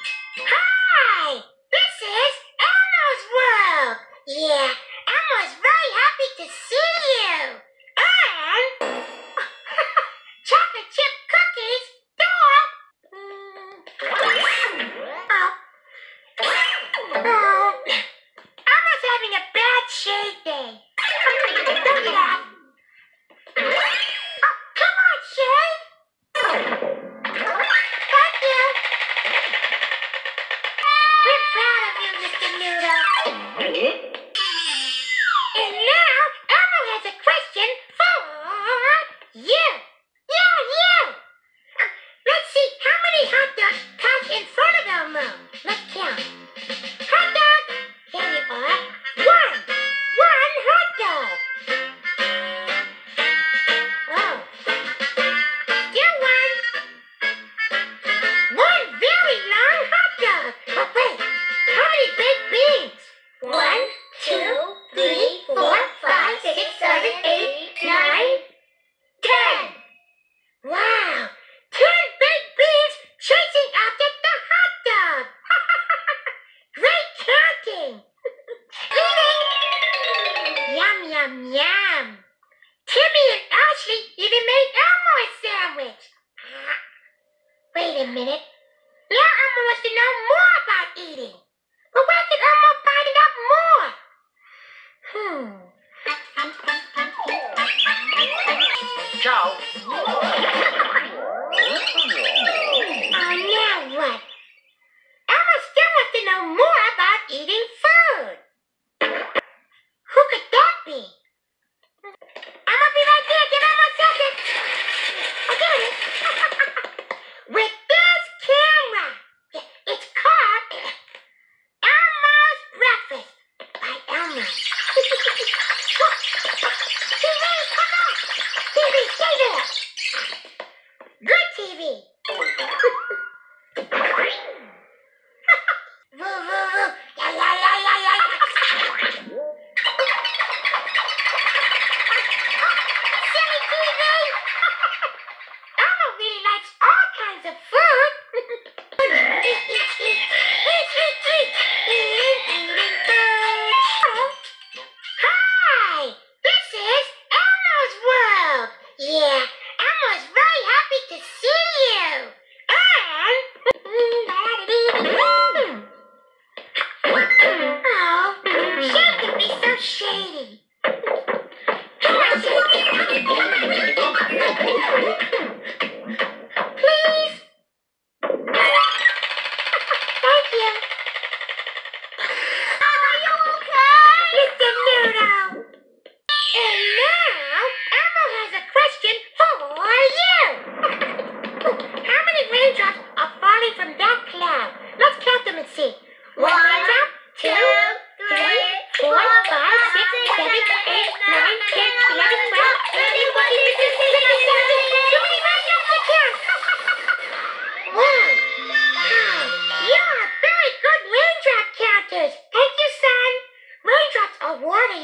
Hi! a minute. Now Elmo wants to know more about eating. But where can Elmo find out more? Hmm. Ciao.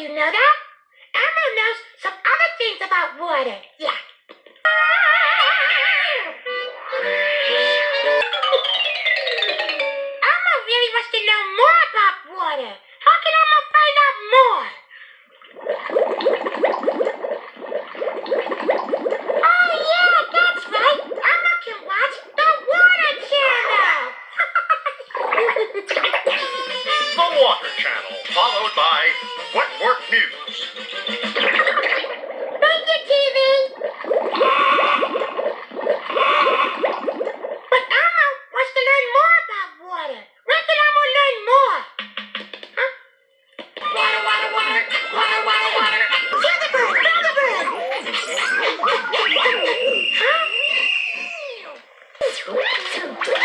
you know that? Elmo knows some other things about water. Yeah. Elmo really wants to know more about water. How can Elmo find out more? Oh, yeah, that's right. Elmo can watch the Water Channel. the Water Channel, followed by Wentworth News. Thank TV! but Elmo wants to learn more about water. Where can Elmo learn more? Huh? Water, water, water, water, water, water. Kill the huh?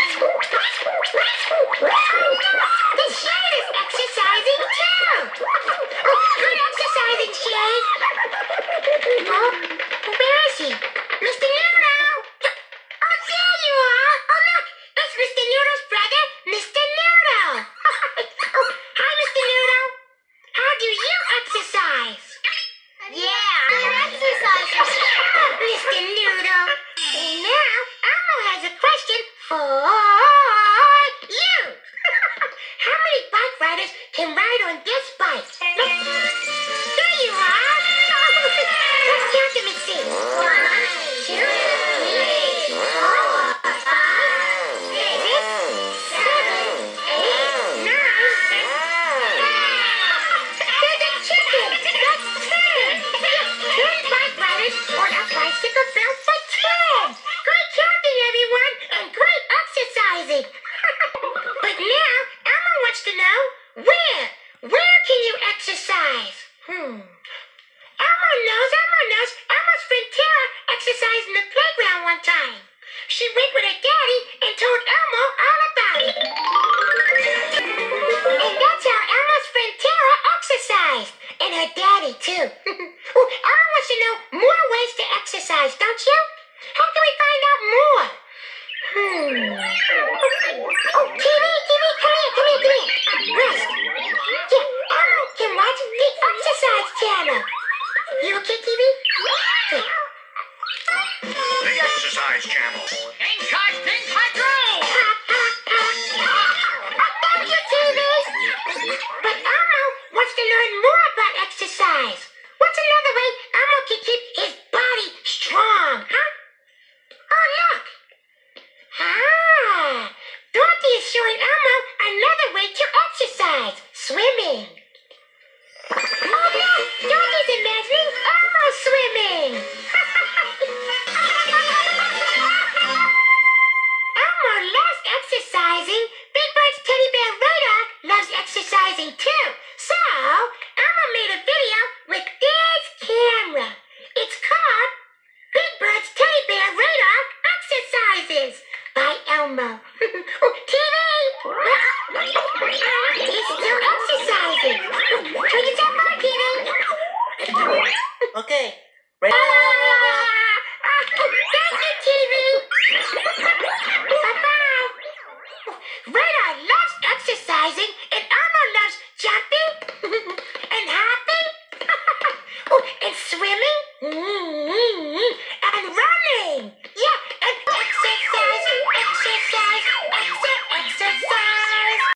She went with her daddy and told Elmo all about it. And that's how Elmo's friend Tara exercised. And her daddy, too. oh, Elmo wants to know more ways to exercise, don't you? How can we find out more? Hmm. Oh, TV, TV, come here, come here, come here. Rest. Yeah, Elmo can watch the exercise channel. You okay, TV? Good. The Exercise Channel. King King Hydro! Thank you, TV. But Elmo wants to learn more about exercise.